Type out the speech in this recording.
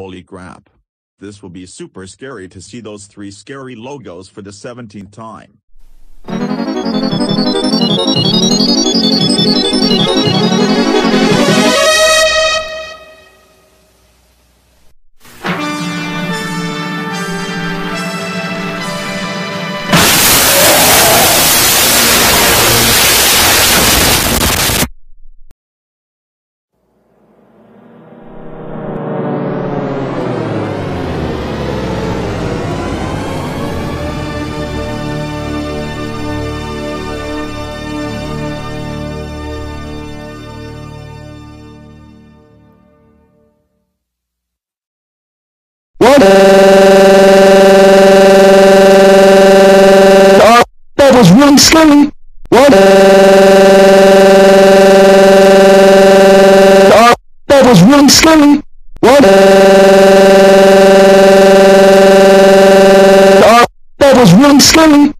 holy crap. This will be super scary to see those three scary logos for the 17th time. That was really scary. What? That was really scary. What? That was really scary.